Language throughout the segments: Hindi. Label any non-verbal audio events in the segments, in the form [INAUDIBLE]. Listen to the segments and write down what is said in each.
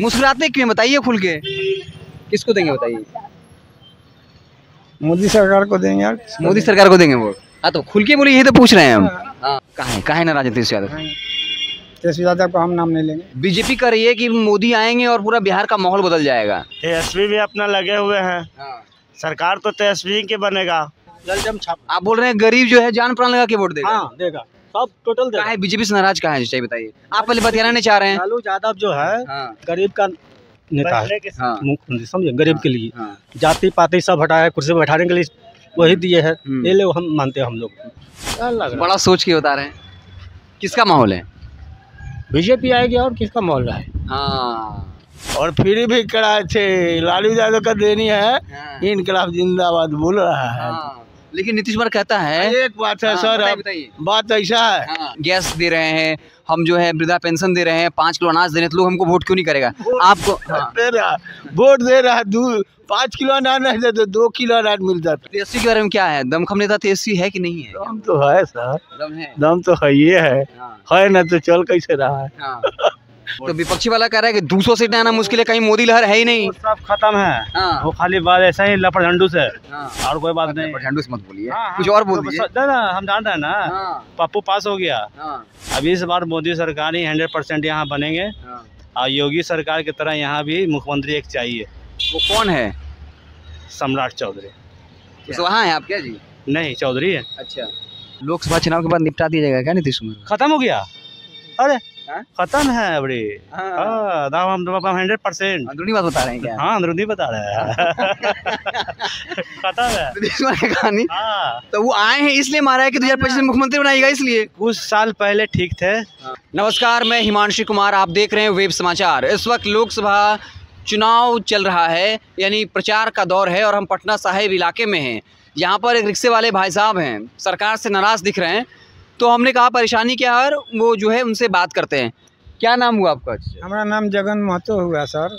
मुस्कुराते क्यों बताइए खुल के। किसको देंगे बताइए? मोदी सरकार को देंगे यार। मोदी सरकार को देंगे वोट हाँ तो खुल के बोलिए यही तो पूछ रहे हैं हम। हाँ। कहाँ है कहाँ है नाराज़ है तेजस्वी यादव? तेजस्वी यादव को हम नाम नहीं लेंगे। बीजेपी कर रही है कि मोदी आएँगे और पूरा बिहार का माहौल बदल जाएगा। तेजस्वी भी अपना लगे हुए हैं। हाँ। सरकार तो तेजस्वी के बनेगा। आप बोल रहे हैं गरीब जो है जान प्राण लगा के वोट देगा। हाँ देगा। सब टोटल कहाँ है? बीजेपी से नाराज़ कहाँ है? बताइए। आप पहले बतियाना नहीं चाह रहे हैं। लालू यादव जो है हाँ। गरीब का नेता है हाँ। मुख्यमंत्री समझे? गरीब के लिए। हाँ। जाति पाति सब हटाया कुर्सी पे बैठाने के लिए वही दिए है। हम्म। ये लोग हम मानते हैं हम लोग। क्या लग रहा बड़ा सोच के बता रहे हैं। किसका माहौल है? बीजेपी आएगी और किसका माहौल है? हाँ। और फिर भी कराए थे लालू यादव का देनी है। इनकलाब जिंदाबाद बोल रहा है। हाँ। लेकिन नीतीश कुमार कहता है एक बात है हाँ, सर बात ऐसा है। हाँ, गैस दे रहे हैं हम जो है वृद्धा पेंशन दे रहे हैं पाँच किलो अनाज दे रहे हैं तो लोग हमको वोट क्यों नहीं करेगा? आपको हाँ, दे रहा वोट दे रहा है पाँच किलो अनाज नहीं देते दो किलो अनाज मिलता था तेजस्वी के बारे में क्या है? दमखम नेता तेजस्वी है कि नहीं है? दम तो है सर। दम है। दम तो है ये है। हाँ, है ना तो चल कैसे रहा है? हाँ। तो विपक्षी वाला कह रहा है कि दूसरों सीट आना मुश्किल है कहीं मोदी लहर है ही नहीं। सब खत्म है। हाँ, वो खाली बात ऐसा ही लपड़ झंडू से। हाँ। और कोई बात नहीं। ठंडू से मत बोलिए। हाँ, कुछ और बोल तो दीजिए ना, ना, हम जानते हैं ना। हाँ, पप्पू पास हो गया। हाँ, अब इस बार मोदी सरकार ही हंड्रेड परसेंट यहाँ बनेंगे। और योगी सरकार की तरह यहाँ भी मुख्यमंत्री एक चाहिए। वो कौन है? सम्राट चौधरी। तो वहाँ है आप क्या जी? नहीं चौधरी है। अच्छा। लोकसभा चुनाव के बाद निपटा दिया जाएगा क्या नीतीश कुमार खत्म हो गया। अरे हाँ? खत्म है अबड़ी हाँ। हाँ दाम हम हंड्रेड परसेंट अंदरूनी बात बता रहे हैं क्या? हाँ अंदरूनी बता रहे हैं। [LAUGHS] खत्म है। कहानी। हाँ। तो वो आए हैं इसलिए मारा है कि 2025 में मुख्यमंत्री बनाएगा इसलिए। कुछ साल पहले ठीक थे। नमस्कार मैं हिमांशु कुमार आप देख रहे हैं वेब समाचार। इस वक्त लोकसभा चुनाव चल रहा है यानी प्रचार का दौर है और हम पटना साहिब इलाके में हैं। यहाँ पर एक रिक्शे वाले भाई साहब हैं। सरकार से नाराज़ दिख रहे हैं। तो हमने कहा परेशानी क्या है? और वो जो है उनसे बात करते हैं। क्या नाम हुआ आपका? हमारा नाम जगन महतो हुआ सर।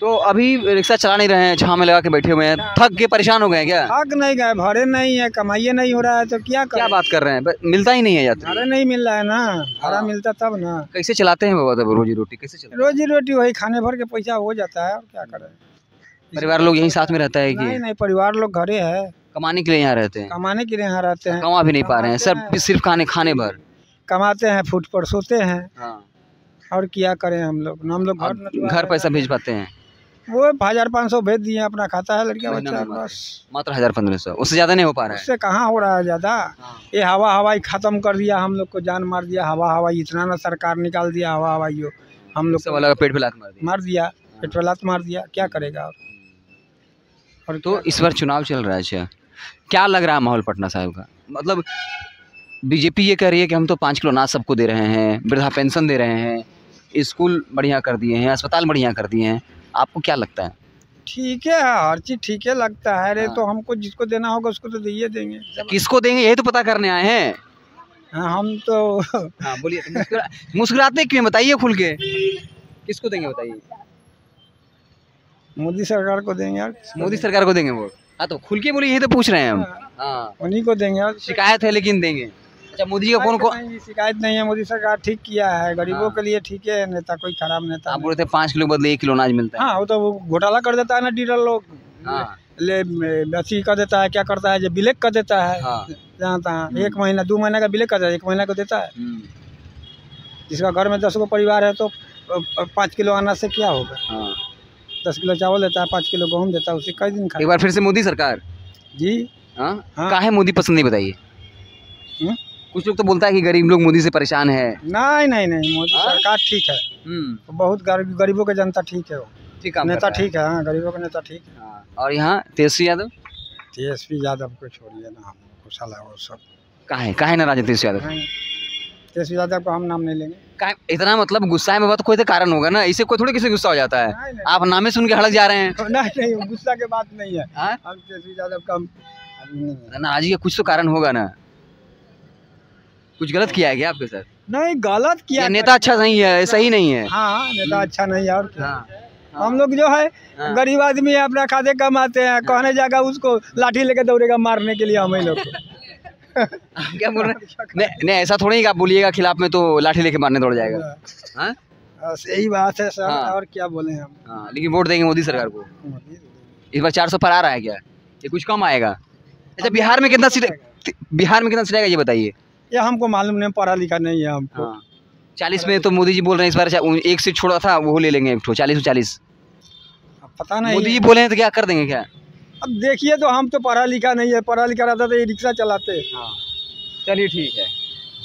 तो अभी रिक्शा चला नहीं रहे हैं छाँ में लगा के बैठे हुए हैं। थक के परेशान हो गए क्या? थक नहीं गए भरे नहीं है कमाइए नहीं हो रहा है तो क्या क्या बात कर रहे हैं? मिलता ही नहीं है यात्री। भाड़ा नहीं मिल रहा है ना। भाड़ा हाँ। मिलता तब ना। कैसे चलाते हैं बाबा तब रोजी रोटी कैसे चलाते रोजी रोटी वही खाने भर के पैसा हो जाता है और क्या करें? परिवार लोग यहीं साथ में रहता है कि? नहीं परिवार लोग घरे है। कमाने के लिए यहाँ रहते हैं। कमाने के लिए यहाँ रहते हैं। कमा भी नहीं पा रहे हैं सर सिर्फ़ खाने खाने भर कमाते हैं फुट पर सोते हैं। हाँ। और क्या करें हम लोग? हम लोग घर घर पैसा भेज पाते हैं। वो हज़ार पाँच सौ भेज दिए अपना खाता है लड़किया बच्चा बस। मात्र हज़ार पंद्रह सौ। उससे ज़्यादा नहीं हो पा रहा है। उससे कहाँ हो रहा है ज़्यादा? ये हवा हवाई खत्म कर दिया हम लोग को जान मार दिया। हवा हवाई इतना ना सरकार निकाल दिया हवा हवाई हो हम लोग अलग पेट पे लात मार दी। मार दिया पेट्रोलात मार दिया। क्या करेगा और और तो इस बार चुनाव चल रहा है अच्छा। क्या लग रहा है माहौल पटना साहिब का? मतलब बीजेपी ये कह रही है कि हम तो पाँच किलो अनाज सबको दे रहे हैं वृद्धा पेंशन दे रहे हैं स्कूल बढ़िया कर दिए हैं अस्पताल बढ़िया कर दिए हैं। आपको क्या लगता है? ठीक है हर चीज़ ठीक है लगता है। अरे हाँ। तो हमको जिसको देना होगा उसको तो दिए देंगे। किसको देंगे यही तो पता करने आए हैं। हाँ, हम तो [LAUGHS] हाँ बोलिए तो मुस्कुरा मुस्कुराते क्यों बताइए खुल के। किसको देंगे बताइए? मोदी सरकार को देंगे यार। मोदी सरकार को देंगे वोट हाँ तो खुल के बोलिए यही तो पूछ रहे हैं हम। हाँ। उन्हीं को देंगे और शिकायत है लेकिन देंगे। अच्छा मोदी का कौन कौन नहीं, शिकायत नहीं है मोदी सरकार ठीक किया है गरीबों हाँ। के लिए ठीक है नेता कोई खराब नेता आप। बोल रहे थे पाँच किलो बदले एक किलो अनाज मिलता है। हाँ वो तो घोटाला कर देता है ना डीलर लोग। हाँ। ले अथी कर देता है क्या करता है जो बिलेक कर देता है। हाँ। जहाँ तहाँ एक महीना दो महीना का बिलेक कर देता है एक महीना को देता है। हम्म, जिसका घर में दस गो परिवार है तो पाँच किलो अनाज से क्या होगा? हाँ। दस किलो चावल देता है पाँच किलो गेहूँ देता है उसे कई दिन एक बार फिर से मोदी सरकार? जी। हाँ? हाँ। काहे मोदी पसंद नहीं बताइए। हम्म? कुछ लोग तो बोलता है कि गरीब लोग मोदी से परेशान है। नहीं नहीं नहीं मोदी हाँ? सरकार ठीक है। हम्म, बहुत गरीब गरीबों के जनता ठीक है वो। ठीक काम नेता ठीक है हाँ गरीबों का नेता ठीक है। हाँ, और यहाँ तेजस्वी यादव? तेजस्वी यादव को छोड़िए ना हमको साला वो सब। काहे काहे नाराज़ है तेजस्वी यादव? हाँ। तेजस्वी यादव को हम नाम नहीं लेंगे। इतना मतलब गुस्सा में बात कोई तो कारण होगा ना इसे कोई थोड़ी किसी गुस्सा हो जाता है। नहीं, नहीं। आप नामे सुन के हड़क जा रहे हैं। नहीं नहीं गुस्सा के बात नहीं है। हाँ? हम तेजस्वी यादव का है। नाराज़गी का कुछ तो कारण होगा ना। कुछ गलत किया है क्या आपके साथ? नहीं गलत किया नेता अच्छा नहीं है सही नहीं है। हाँ नेता अच्छा नहीं है और क्या? हाँ। हम लोग जो है हाँ। गरीब आदमी है अपना खाते कमाते हैं कहने जाएगा उसको लाठी लेके दौड़ेगा मारने के लिए हम ही लोग क्या बोल रहे हैं? नहीं नहीं ऐसा थोड़ी आप बोलिएगा खिलाफ में तो लाठी लेके मारने दौड़ जाएगा। हाँ। यही बात है सर हाँ। और क्या बोले हम? हाँ लेकिन वोट देंगे मोदी सरकार को। इस बार चार सौ पर आ रहा है क्या? ये कुछ कम आएगा। अच्छा बिहार में कितना सीट बिहार में कितना सीट आएगा ये बताइए। ये हमको मालूम नहीं पढ़ा लिखा नहीं है हमको। हाँ। चालीस में तो मोदी जी बोल रहे हैं इस बार एक सीट छोड़ा था वो ले लेंगे एक चालीस चालीस। पता नहीं। मोदी जी बोले हैं तो क्या कर देंगे क्या? अब देखिए तो हम तो पढ़ा लिखा नहीं है पढ़ा लिखा रहता तो ये रिक्शा चलाते। हाँ चलिए ठीक है।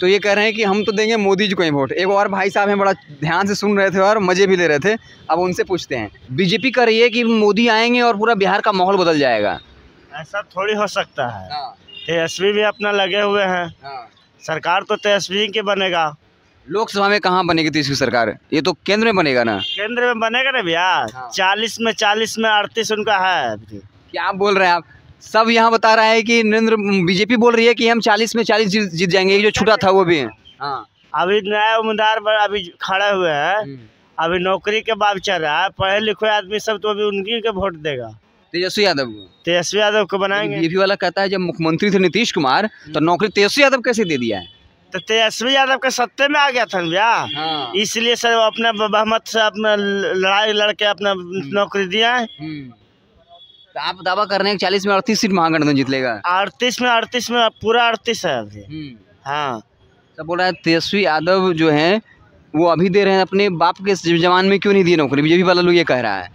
तो ये कह रहे हैं कि हम तो देंगे मोदी जी को ही वोट। एक और भाई साहब हैं बड़ा ध्यान से सुन रहे थे और मज़े भी ले रहे थे। अब उनसे पूछते हैं। बीजेपी कर रही है कि मोदी आएँगे और पूरा बिहार का माहौल बदल जाएगा। ऐसा थोड़ी हो सकता है। हाँ। तेजस्वी भी अपना लगे हुए हैं। हाँ। सरकार तो तेजस्वी के बनेगा। लोकसभा में कहाँ बनेगी तीसरी सरकार? ये तो केंद्र में बनेगा ना। केंद्र में बनेगा ना भैया हाँ। चालीस में चालीस में अड़तीस उनका है। अभी। क्या बोल रहे हैं आप? सब यहाँ बता रहा है कि नरेंद्र बीजेपी बोल रही है कि हम चालीस में चालीस जीत जाएँगे ये जो छूटा था वो भी हाँ। अभी नया उम्मीदवार अभी खड़े हुए हैं। हम्म। अभी नौकरी के बाद चल रहा है पढ़े लिखे आदमी सब तो अभी उनकी के वोट देगा। तेजस्वी यादव को। तेजस्वी यादव को बनाएँगे। बीजेपी वाला कहता है जब मुख्यमंत्री थे नीतीश कुमार तो नौकरी तेजस्वी यादव कैसे दे दिया है? तो तेजस्वी यादव के सत्ते में आ गया था भैया? हाँ। इसलिए सर अपने बहुमत से अपना लड़ाई लड़के अपना नौकरी दिया है। हम्म। तो आप दावा कर रहे हैं चालीस में अड़तीस सीट महागठबंधन जीत लेगा? अड़तीस में अड़तीस में पूरा अड़तीस है अभी। हाँ। सब बोल रहा है तेजस्वी यादव जो है वो अभी दे रहे हैं अपने बाप के जवान में क्यों नहीं दिए नौकरी? बीजेपी वाला लोग ये कह रहा है।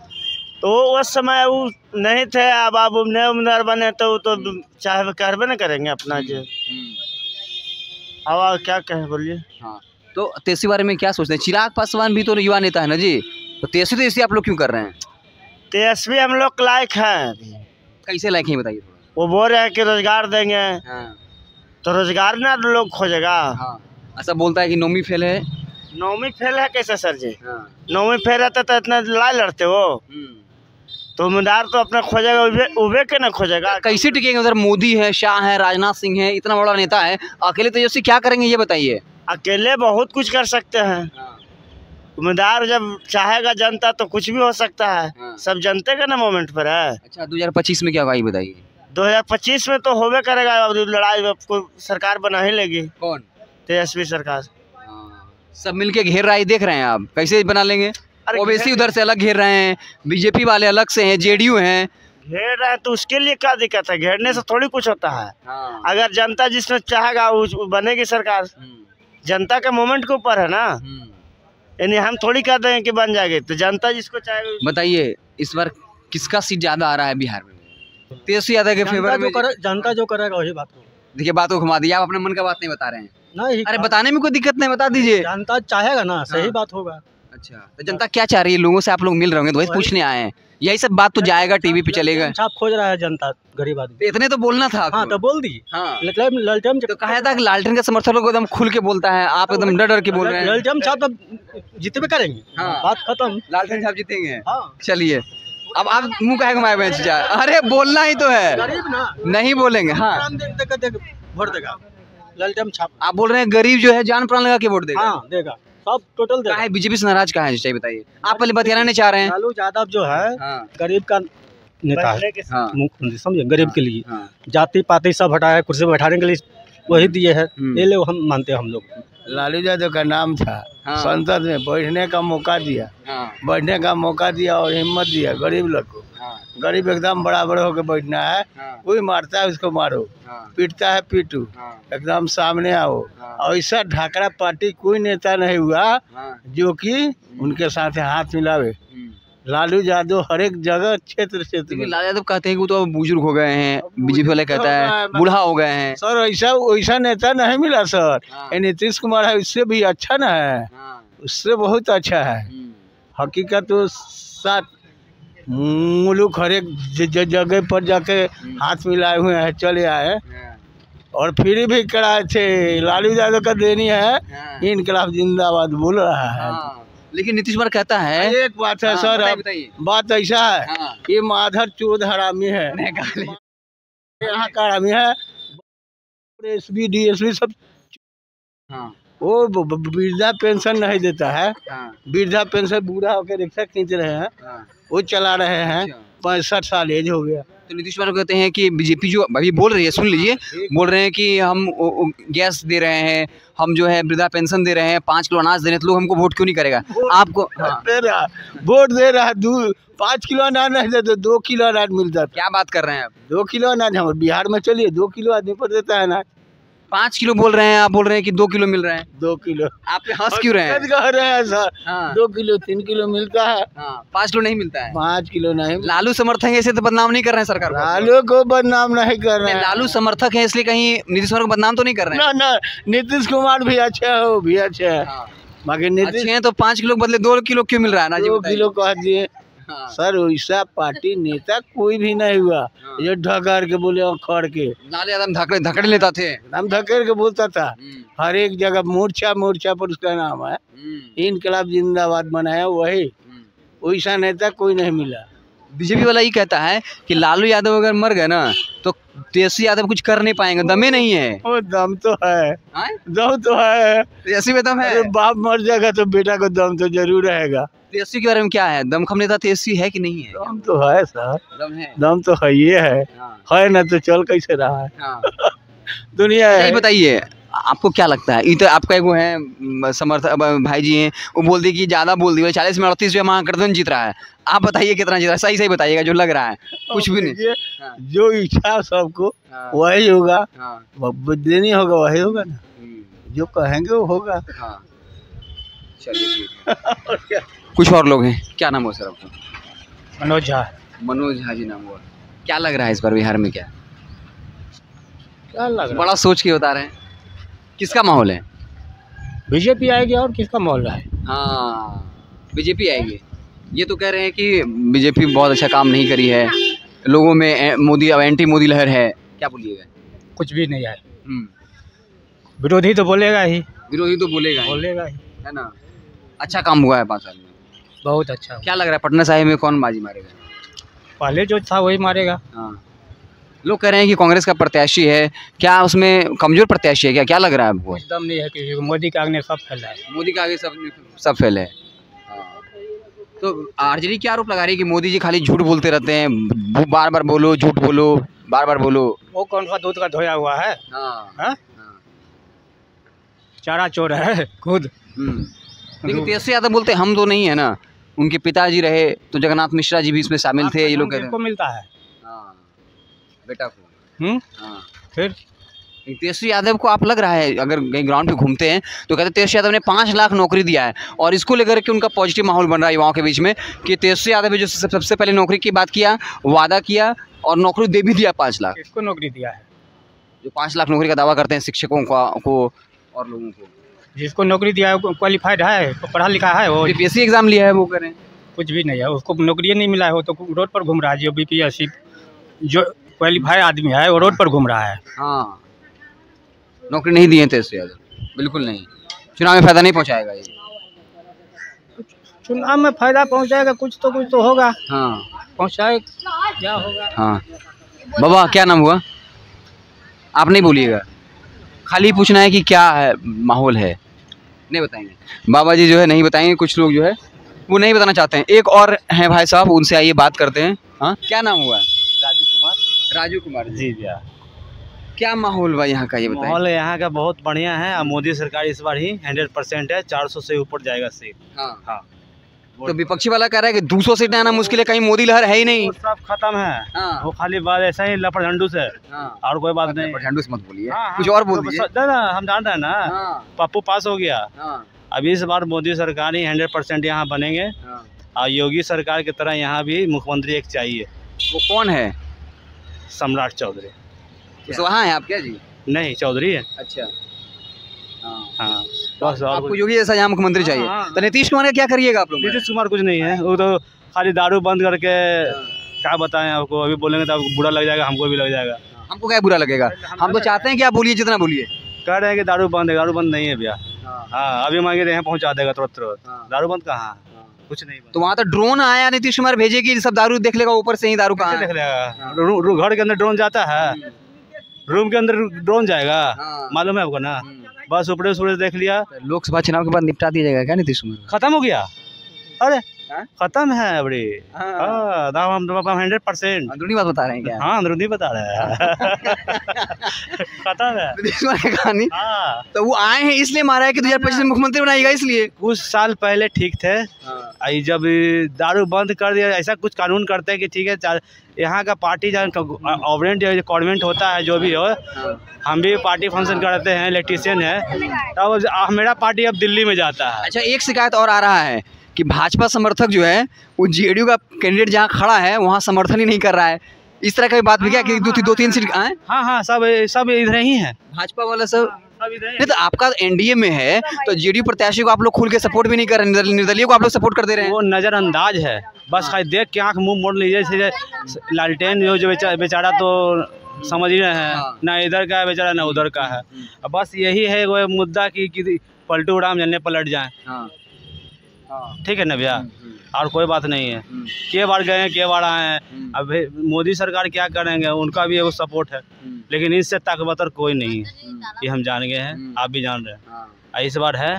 तो उस समय वो नहीं थे अब आप नए उम्मीदवार बने तो वो तो चाहे कहबे ना करेंगे अपना जो। अब क्या कहे बोलिए। हाँ तो तेजस्वी बारे में क्या सोचते हैं? चिराग पासवान भी तो युवा नेता है ना जी? तो तेजस्वी तो ऐसे आप लोग क्यों कर रहे हैं? तेजस्वी हम लोग लायक हैं। कैसे लायक हैं बताइए वो बोल रहे हैं कि रोज़गार देंगे। हाँ। तो रोज़गार ना लोग खोजेगा। हाँ। ऐसा बोलता है कि नौमी फेल है। नौमी फेल है कैसे सर जी? हाँ। नौवीं फेल रहता तो इतना लड़ाई लड़ते हो। हम्म। तो उम्मीदवार तो अपना खोजेगा उबे उबे के ना खोजेगा। कैसे टिकेंगे उधर? मोदी है शाह है राजनाथ सिंह है इतना बड़ा नेता है। अकेले तेजस्वी क्या करेंगे ये बताइए। अकेले बहुत कुछ कर सकते हैं। उम्मीदवार जब चाहेगा जनता तो कुछ भी हो सकता हाँ। है। सब जनते का ना मोमेंट पर है। अच्छा 2025 में क्या होगा ये बताइए। 2025 में तो होबे करेगा अब लड़ाई अब कोई सरकार बना ही लेगी। कौन? तेजस्वी सरकार। सब मिलके घेर रहा है देख रहे हैं आप। कैसे बना लेंगे? ओबीसी उधर से अलग घेर रहे हैं। बीजेपी वाले अलग से हैं जेडीयू हैं। घेर रहे हैं तो उसके लिए क्या दिक्कत है? घेरने से थोड़ी कुछ होता है। अगर जनता जिसमें चाहेगा वो बनेगी सरकार। जनता के मोमेंट के ऊपर है ना। यानी हम थोड़ी कहते हैं कि बन जाएँगे। तो जनता जिसको चाहे बताइए इस बार किसका सीट ज़्यादा आ रहा है बिहार में? तेजस्वी यादव के फेवर जो में जनता जो करेगा वही बात हो देखिए बात को घुमा दिया आप अपने मन का बात नहीं बता रहे हैं। नहीं अरे बताने में कोई दिक्कत नहीं बता दीजिए। जनता चाहेगा ना सही बात होगा। अच्छा तो जनता क्या चाह रही है? लोगों से आप लोग मिल रहे होंगे तो वही पूछने आए हैं। यही सब बात तो जाएगा टीवी पे चलेगा। छाप खोज रहा है जनता गरीब आदमी। तो इतने तो बोलना था। हाँ तो बोल दी। हाँ। ललटेम ललटेम तो कहा था कि लालटेन का समर्थक लोग एकदम खुल के बोलता है आप एकदम डर डर के बोल रहे हैं। ललटेम छाप तब जितने करेंगे। हाँ। बात खत्म। लालटेन साहब जीतेंगे। हाँ। चलिए। अब आप मुँह कहे घुमाए हुए हैं अरे बोलना ही तो है। नहीं बोलेंगे। हाँ। वोट देगा। ललटेम छाप आप बोल रहे हैं गरीब जो है जान प्राण लगा के वोट देगा। हाँ देगा। सब टोटल क्या है? बीजेपी से नाराज़ कहा है? चाहिए बताइए। आप पहले बतियाना नहीं चाह रहे हैं। लालू यादव जो है हाँ। गरीब का नेता है। हाँ। मुख्यमंत्री समझे गरीब के लिए। हाँ। जाति पाति सब हटाया कुर्सी पे बैठाने के लिए वही दिए है। हम्म। ये लोग हम मानते हैं हम लोग। लालू यादव का नाम था हाँ। संसद में बैठने का मौका दिया। हाँ। बैठने का मौका दिया और हिम्मत दिया गरीब लोग को। हाँ। गरीब एकदम बराबर होकर बैठना है हाँ। कोई मारता है उसको मारो हाँ। पीटता है पीटू हाँ। एकदम सामने आओ। हाँ। ऐसा ढाकरा पार्टी कोई नेता नहीं हुआ हाँ। जो कि उनके साथ हाथ मिलावे। लालू यादव हर एक जगह क्षेत्र क्षेत्र में। लाल यादव कहते हैं कि वो तो अब बुज़ुर्ग हो गए हैं बीजेपी वाले कहता है बूढ़ा हो गए हैं। सर ऐसा वैसा नेता नहीं मिला सर। हाँ। ये नीतीश कुमार है उससे भी अच्छा ना है। हाँ। उससे बहुत अच्छा है। हम्म। हकीकत तो साथ मुल्क हर एक जगह पर जाके हाथ मिलाए हुए हैं चले आए हाँ, और फ्री भी कराए थे लालू यादव का देनी है इनकलाब जिंदाबाद बोल रहा हाँ। लेकिन नीतीश कुमार कहता है एक बात है हाँ, सर बात ऐसा है हाँ। ये माधर चोद हरामी है। यहाँ का हरामी है। S B D S B सब हाँ। वो वृद्धा पेंशन नहीं देता है। हाँ। वृद्धा पेंशन बूढ़ा होकर रिक्शा खींच रहे हैं। हाँ। वो चला रहे हैं। अच्छा। पैंसठ साल एज हो गया। तो नीतीश कुमार कहते हैं कि बीजेपी जो अभी बोल रही है सुन लीजिए बोल रहे हैं कि हम गैस दे रहे हैं हम जो है वृद्धा पेंशन दे रहे हैं पाँच किलो अनाज दे रहे हैं तो लोग हमको वोट क्यों नहीं करेगा? आपको हाँ, दे रहा वोट दे रहा है पाँच किलो अनाज नहीं देते दो किलो अनाज मिलता क्या बात कर रहे हैं आप? दो किलो अनाज हम बिहार में चलिए दो किलो आदमी पर देता है अनाज। पाँच किलो बोल रहे हैं आप बोल रहे हैं कि दो किलो मिल रहे हैं। दो किलो। आप हंस क्यों रहे हैं? कह रहे हैं सर हाँ। दो किलो तीन किलो मिलता है। हाँ पाँच किलो नहीं मिलता है। पाँच किलो नहीं लालू समर्थक है इसे तो बदनाम नहीं कर रहे हैं सरकार लालू को बदनाम नहीं कर रहे हैं। लालू समर्थक है इसलिए कहीं नीतीश कुमार को बदनाम तो नहीं कर रहे हैं। ना नीतीश कुमार भी अच्छे है वो भी अच्छे है। हाँ। बाकी नीतीश हैं तो पाँच किलो बदले दो किलो क्यों मिल रहा है ना जी दो किलो कह दिए। हाँ, सर वैसा पार्टी नेता कोई भी नहीं हुआ। हाँ। ये ढकार के बोले और खड़ के। लालू यादव धकड़े धकड़े लेता थे। हम धकेल के बोलता था। हम्म, हर एक जगह मोर्चा मोर्चा पर उसका नाम है। हम्म, इनकलाब जिंदाबाद बनाया वही। हम्म। वैसा नेता कोई नहीं मिला। बीजेपी वाला ये कहता है कि लालू यादव अगर मर गए ना तो तेजस्वी यादव कुछ कर नहीं पाएँगे। दमे नहीं है। वो दम तो है। हाँ? दम तो है। तेजस्वी में दम है। बाप मर जाएगा तो बेटा को दम तो ज़रूर रहेगा। तेजस्वी के बारे में क्या है? दमखम नेता तेजस्वी है कि नहीं है? दम तो है सर। दम है। दम तो है ये है। हाँ, है ना तो चल कैसे रहा है? हाँ। [LAUGHS] दुनिया है। बताइए आपको क्या लगता है? ये तो आपका एगो है म, समर्थ भाई जी हैं वो बोल दी कि ज़्यादा बोल दी चालीस में अड़तीस जो महागठबंधन जीत रहा है। आप बताइए कितना जीत रहा है सही सही बताइएगा जो लग रहा है। कुछ भी नहीं। हाँ, जो इच्छा सबको हाँ, वही होगा। हाँ, देनी होगा वही होगा ना। हम्म, जो कहेंगे वो होगा। हाँ। चलिए ठीक है। [LAUGHS] कुछ और लोग हैं। क्या नाम हो सर आपका? मनोज झा। मनोज झा जी नाम हुआ। क्या लग रहा है इस बार बिहार में क्या? क्या लग रहा बड़ा सोच के बता रहे हैं। किसका माहौल है? बीजेपी आएगी और किसका माहौल रहा है? हाँ बीजेपी आएगी। ये तो कह रहे हैं कि बीजेपी बहुत अच्छा काम नहीं करी है। लोगों में मोदी अब एंटी मोदी लहर है। क्या बोलिएगा? कुछ भी नहीं है। हम्म, विरोधी तो बोलेगा ही। विरोधी तो बोलेगा बोलेगा ही। है ना? अच्छा काम हुआ है पाँच साल में। बहुत अच्छा क्या लग रहा है पटना साहिब में कौन बाजी मारेगा? पहले जो था वही मारेगा। हाँ। लोग कह रहे हैं कि कांग्रेस का प्रत्याशी है। क्या उसमें कमज़ोर प्रत्याशी है क्या? क्या लग रहा है आपको? एकदम नहीं है को मोदी के आगे सब फैला है। मोदी के आगे सब सब फेल है। तो आरजेडी क्या आरोप लगा रही है कि मोदी जी खाली झूठ बोलते रहते हैं? बार बार बोलो झूठ बोलो बार बार बोलो। वो कौन सा दूध का धोया हुआ है। हाँ? हाँ? चारा चोर है खुद। हम्म। लेकिन तेजस्वी यादव बोलते हम तो नहीं है ना। उनके पिताजी रहे तो जगन्नाथ मिश्रा जी भी इसमें शामिल थे ये लोग कहते मिलता है। हाँ, बेटा को। हम्म? हाँ। फिर? तेजस्वी यादव को आप लग रहा है अगर कहीं ग्राउंड पे घूमते हैं तो कहते हैं तेजस्वी यादव ने पाँच लाख नौकरी दिया है और इसको लेकर के उनका पॉजिटिव माहौल बन रहा है युवाओं के बीच में कि तेजस्वी यादव ने जो सब- सबसे पहले नौकरी की बात किया वादा किया और नौकरी दे भी दिया पाँच लाख। किसको नौकरी दिया है? जो पाँच लाख नौकरी का दावा करते हैं शिक्षकों का को और लोगों को। जिसको नौकरी दिया है क्वालिफाइड है पढ़ा लिखा है वो बीपीएससी एग्ज़ाम लिया है वो करें। कुछ भी नहीं है उसको नौकरी नहीं मिला है वो तो रोड पर घूम रहा है जो बी जो क्वालिफाइड आदमी है वो रोड पर घूम रहा है। हाँ। नौकरी नहीं दिए तेजस्वी यादव बिल्कुल नहीं। चुनाव में फ़ायदा नहीं पहुंचाएगा ये। चुनाव में फ़ायदा पहुंचाएगा कुछ तो कुछ तो होगा। हाँ। पहुँचाए क्या होगा? हाँ। बाबा क्या नाम हुआ? आप नहीं बोलिएगा। खाली पूछना है कि क्या है माहौल है? नहीं बताएँगे। बाबा जी जो है नहीं बताएँगे कुछ लोग जो है वो नहीं बताना चाहते हैं। एक और हैं भाई साहब उनसे आइए बात करते हैं। हाँ? क्या नाम हुआ? राजू कुमार। राजू कुमार जी। भैया क्या माहौल बा यहाँ का ये बताइए। माहौल यहाँ का बहुत बढ़िया है। मोदी सरकार इस बार ही हंड्रेड परसेंट है चार सौ से ऊपर जाएगा सीट। हाँ। हाँ। तो विपक्षी वाला कह रहा है कि दूसरों सीटें आना मुश्किल है कहीं मोदी लहर है ही नहीं। सब खत्म है। हाँ। वो खाली बात ऐसा ही लपड़ झंडू से। हाँ। और कोई बात नहीं। झंडू से मत बोलिए। हाँ, हाँ, कुछ और बोल तो दीजिए। ना, हम जान रहे हैं ना। हाँ। पप्पू पास हो गया। हाँ। अब इस बार मोदी सरकार ही हंड्रेड परसेंट यहाँ बनेंगे। और योगी सरकार की तरह यहाँ भी मुख्यमंत्री एक चाहिए। वो कौन है? सम्राट चौधरी। तो वहाँ है आप क्या जी? नहीं चौधरी है। अच्छा। हाँ। हाँ। बस आपको योगी जैसा यहाँ मुख्यमंत्री चाहिए। हाँ, हाँ। तो नीतीश कुमार का क्या करिएगा आप लोग? नीतीश कुमार कुछ नहीं है। वो तो खाली दारू बंद करके क्या बताएँ आपको? अभी बोलेंगे तो आपको बुरा लग जाएगा हमको भी लग जाएगा। हमको क्या बुरा लगेगा? हम तो चाहते हैं कि आप बोलिए जितना बोलिए। कह रहे हैं कि दारू बंद है दारू बंद नहीं है भैया। हाँ, अभी मांगे तो यहाँ पहुँचा देगा तुरंत तुरंत। दारू बंद कहाँ? कुछ नहीं तो वहाँ तो ड्रोन आया नीतीश कुमार भेजे कि सब दारू देख लेगा ऊपर से ही दारू कहाँ देख लेगा? घर के अंदर ड्रोन जाता है। रूम के अंदर ड्रोन जाएगा। मालूम है आपको ना? बस उपड़े उपड़े देख लिया लोकसभा चुनाव के बाद निपटा दिया जाएगा क्या नीतीश कुमार खत्म हो गया अरे? खत्म है अबड़ी हाँ। हाँ दाम हम हंड्रेड परसेंट अंदरूनी बात बता रहे हैं क्या? हाँ अंदरूनी बता रहे हैं। [LAUGHS] खत्म है। कहानी हाँ। तो वो आए हैं इसलिए मारा है कि 2025 में मुख्यमंत्री बनाएगा इसलिए? कुछ साल पहले ठीक थे। आई जब दारू बंद कर दिया ऐसा कुछ कानून करते हैं कि ठीक है यहाँ का पार्टी ऑवरेंट कॉन्वेंट होता है जो भी हो हम भी पार्टी फ़ंक्शन करते हैं इलेक्ट्रीशियन है। तब मेरा पार्टी अब दिल्ली में जाता है। अच्छा एक शिकायत और आ रहा है। कि भाजपा समर्थक जो है वो जेडीयू का कैंडिडेट जहाँ खड़ा है वहाँ समर्थन ही नहीं कर रहा है। इस तरह की बात भी क्या कि दो, दो तीन सीट आए? हाँ हाँ सब सब इधर ही है। भाजपा वाला सब? सब इधर नहीं तो आपका एनडीए में है तो जेडीयू प्रत्याशी को आप लोग खुल के सपोर्ट भी नहीं कर रहे निर्दल- निर्दलीय को आप लोग सपोर्ट कर दे रहे हैं? वो नज़रअंदाज है। बस खाली देख के आँख मुँह मोड़ लीजिए लालटेन जो बेचारा तो समझ ही रहे हैं हाँ। ना इधर का है बेचारा ना उधर का है। बस यही है वो मुद्दा कि, पलटू राम जलने पलट जाए। हाँ हाँ। ठीक है ना भैया? और कोई बात नहीं है। के बार गए हैं के बार आए हैं? अब मोदी सरकार क्या करेंगे उनका भी एगो सपोर्ट है। लेकिन इससे ताकतवर कोई नहीं है। ये हम जान गए हैं आप भी जान रहे हैं। और इस बार है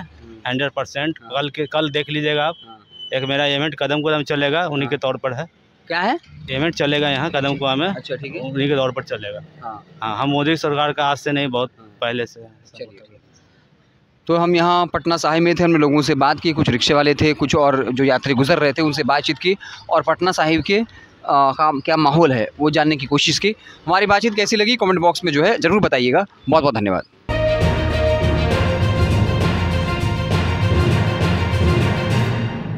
हंड्रेड परसेंट। कल के कल देख लीजिएगा आप। एक मेरा इवेंट कदम कदम चलेगा उन्हीं के तौर पर है। क्या है? इवेंट चलेगा यहाँ कदम कुआ में। अच्छा ठीक है। उन्हीं के तौर पर चलेगा। हाँ। हाँ हम मोदी सरकार का आज से नहीं बहुत पहले से हैं। तो हम यहाँ पटना साहिब में थे हमने लोगों से बात की कुछ रिक्शे वाले थे कुछ और जो यात्री गुजर रहे थे उनसे बातचीत की और पटना साहिब के आ, क्या माहौल है वो जानने की कोशिश की। हमारी बातचीत कैसी लगी? कमेंट बॉक्स में जो है ज़रूर बताइएगा। बहुत बहुत धन्यवाद।